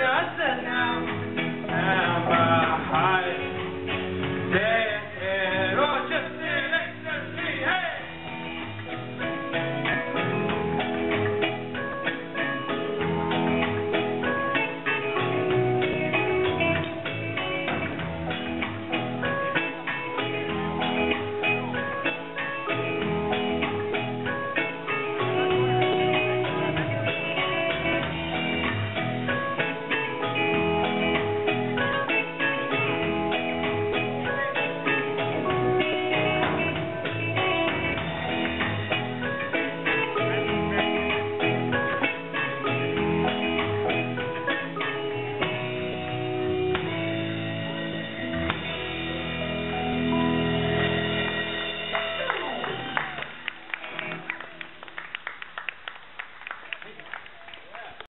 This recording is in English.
Johnson.